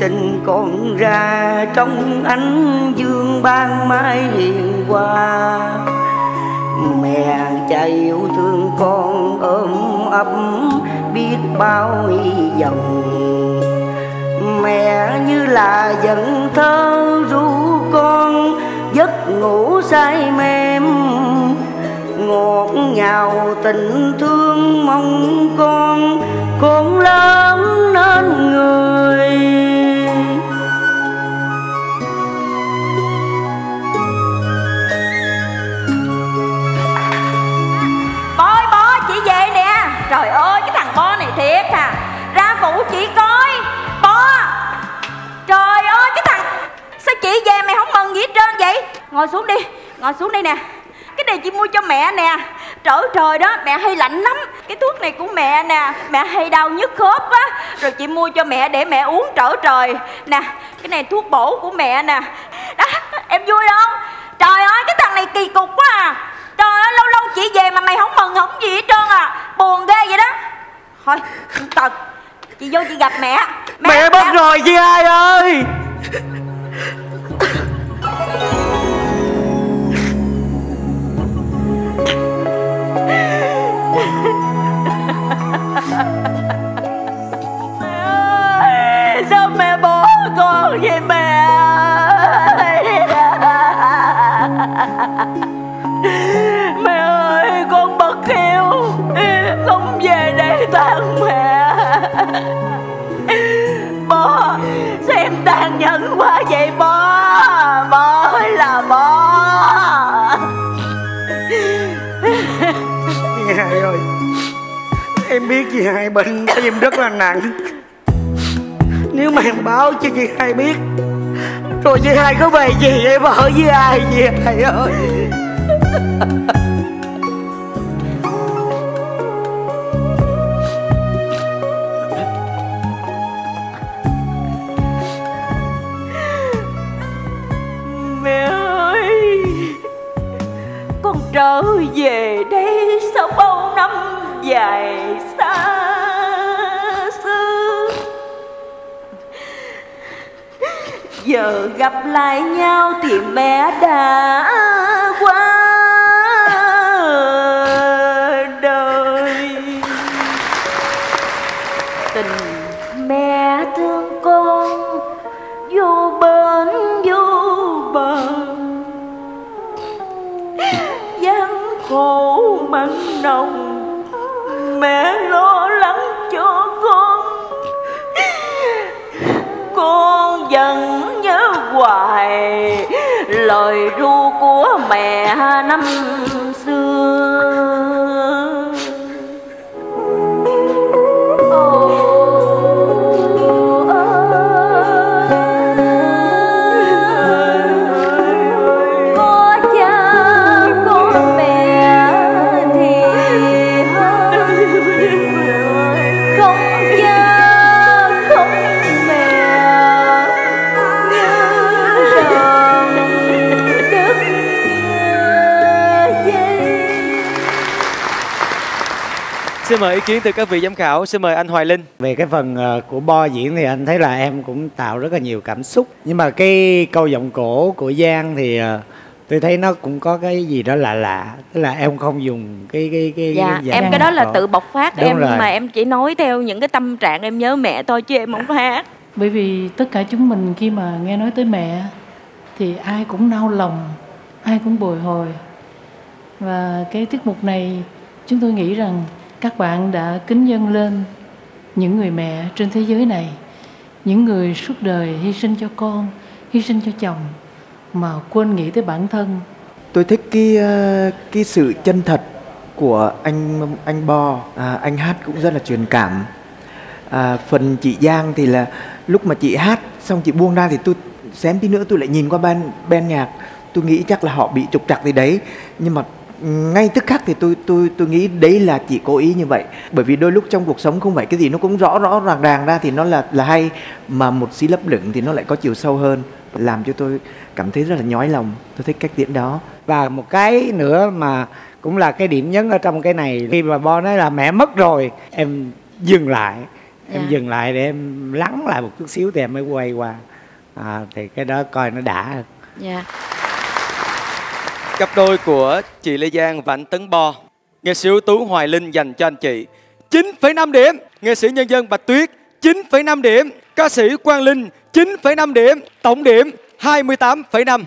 sinh con ra trong ánh dương ban mai hiền qua mẹ cha yêu thương con ôm ấp biết bao hy vọng. Mẹ như là giận thơ ru con giấc ngủ say mềm. Ngọt ngào tình thương mong con con lớn nên người phụ chị coi. Bo, trời ơi, cái thằng, sao chị về mày không mừng gì hết trơn vậy? Ngồi xuống đi, ngồi xuống đây nè. Cái này chị mua cho mẹ nè. Trời trời đó, mẹ hay lạnh lắm. Cái thuốc này của mẹ nè, mẹ hay đau nhức khớp á. Rồi chị mua cho mẹ để mẹ uống trở trời. Nè, cái này thuốc bổ của mẹ nè. Đó, em vui không? Trời ơi, cái thằng này kỳ cục quá à. Trời ơi, lâu lâu chị về mà mày không mừng không gì hết trơn à. Buồn ghê vậy đó. Thôi tật chị vô chị gặp mẹ. Mẹ mất rồi chị hai ơi, em tàn nhẫn quá vậy bố bố ơi là bố chị hai ơi em biết chị hai bệnh em rất là nặng. Nếu mà em báo cho chị hai biết, rồi chị hai có về gì, em ở với ai chị hai ơi? Ơi về đây sau bao năm dài xa xưa Giờ gặp lại nhau thì mẹ đã nồng mẹ lo lắng cho con. Con vẫn nhớ hoài lời ru của mẹ năm xưa. Xin mời ý kiến từ các vị giám khảo. Xin mời anh Hoài Linh. về cái phần ờ, của bo diễn thì anh thấy là em cũng tạo rất là nhiều cảm xúc nhưng mà cái câu giọng cổ của giang thì ờ, tôi thấy nó cũng có cái gì đó lạ lạ tức là em không dùng cái cái cái dạ cái em cái đó là cổ. tự bộc phát Đúng em rồi. mà em chỉ nói theo những cái tâm trạng em nhớ mẹ thôi chứ em không có hát bởi vì tất cả chúng mình khi mà nghe nói tới mẹ thì ai cũng đau lòng ai cũng bồi hồi và cái tiết mục này chúng tôi nghĩ rằng các bạn đã kính dâng lên những người mẹ trên thế giới này những người suốt đời hy sinh cho con hy sinh cho chồng mà quên nghĩ tới bản thân. Tôi thích cái ờ, cái sự chân thật của anh anh Bo. À, anh hát cũng rất là truyền cảm. À, phần chị Giang thì là lúc mà chị hát xong chị buông ra thì tôi xém tí nữa tôi lại nhìn qua ban ban nhạc. Tôi nghĩ chắc là họ bị trục trặc gì đấy. Nhưng mà ngay tức khắc thì tôi tôi tôi nghĩ đấy là chị cố ý như vậy. Bởi vì đôi lúc trong cuộc sống không phải cái gì nó cũng rõ rõ ràng ràng ra thì nó là là hay mà một xí lấp lửng thì nó lại có chiều sâu hơn làm cho tôi cảm thấy rất là nhói lòng. Tôi thích cách diễn đó. Và một cái nữa mà cũng là cái điểm nhấn ở trong cái này khi mà bo nói là mẹ mất rồi em dừng lại em Dạ. dừng lại để em lắng lại một chút xíu thì em mới quay qua. À, thì cái đó coi nó đã hơn. Dạ Cặp đôi của chị Lê Giang và anh Tấn Bo. Nghệ sĩ ưu tú Hoài Linh dành cho anh chị 9,5 điểm. Nghệ sĩ nhân dân Bạch Tuyết 9,5 điểm. Ca sĩ Quang Linh 9,5 điểm. Tổng điểm 28,5.